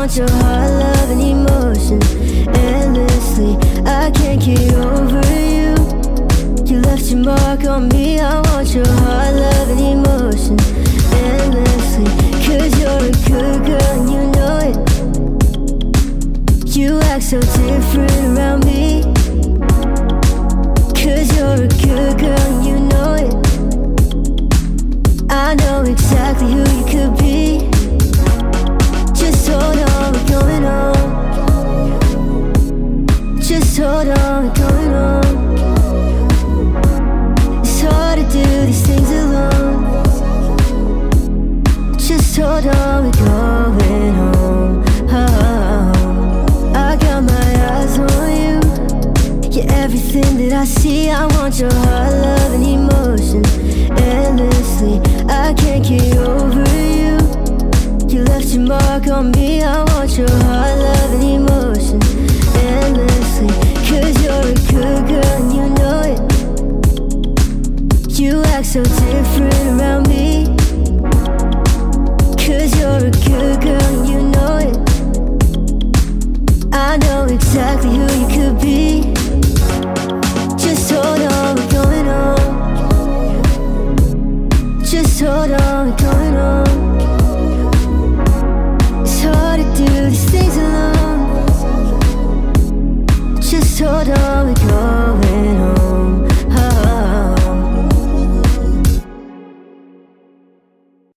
want your heart, love, and emotion endlessly. I can't get over you. You left your mark on me. I want your heart, love, and emotion endlessly. Cause you're a good girl and you know it. You act so different around me. Hold on, going. It's hard to do these things alone. Just hold on, we're going home. Oh, I got my eyes on you. Everything that I see. I want your heart, love, and emotion endlessly. I can't get over you. You left your mark on me. I so different around me. Cause you're a good girl and you know it. I know exactly who you could be. Just hold on, we're going on. Just hold on, we're going on.